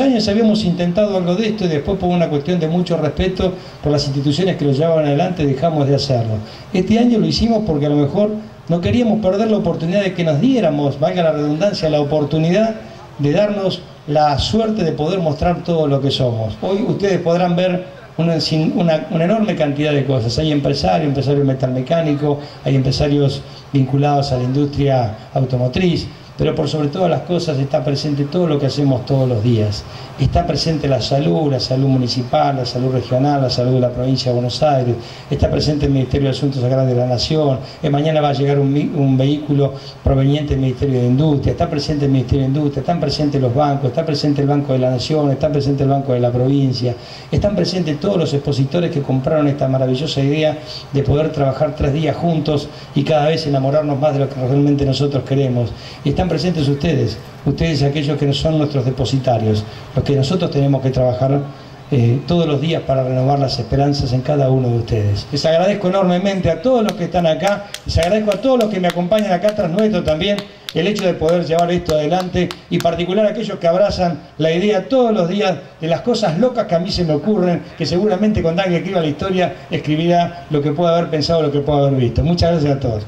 años habíamos intentado algo de esto y después por una cuestión de mucho respeto por las instituciones que lo llevaban adelante dejamos de hacerlo. Este año lo hicimos porque a lo mejor no queríamos perder la oportunidad de que nos diéramos, valga la redundancia, la oportunidad de darnos la suerte de poder mostrar todo lo que somos. Hoy ustedes podrán ver una, una, enorme cantidad de cosas. Hay empresarios, empresarios metalmecánicos, hay empresarios vinculados a la industria automotriz, pero por sobre todas las cosas está presente todo lo que hacemos todos los días. Está presente la salud, la salud municipal, la salud regional, la salud de la provincia de Buenos Aires, está presente el Ministerio de Asuntos Agrarios de la Nación, eh, mañana va a llegar un, vehículo proveniente del Ministerio de Industria, está presente el Ministerio de Industria, están presentes los bancos, está presente el Banco de la Nación, está presente el Banco de la Provincia, están presentes todos los expositores que compraron esta maravillosa idea de poder trabajar tres días juntos y cada vez enamorarnos más de lo que realmente nosotros queremos presentes ustedes, ustedes aquellos que son nuestros depositarios, los que nosotros tenemos que trabajar eh, todos los días para renovar las esperanzas en cada uno de ustedes. Les agradezco enormemente a todos los que están acá, les agradezco a todos los que me acompañan acá tras nuestro también el hecho de poder llevar esto adelante y particular aquellos que abrazan la idea todos los días de las cosas locas que a mí se me ocurren, que seguramente cuando alguien escriba la historia escribirá lo que pueda haber pensado, lo que pueda haber visto. Muchas gracias a todos.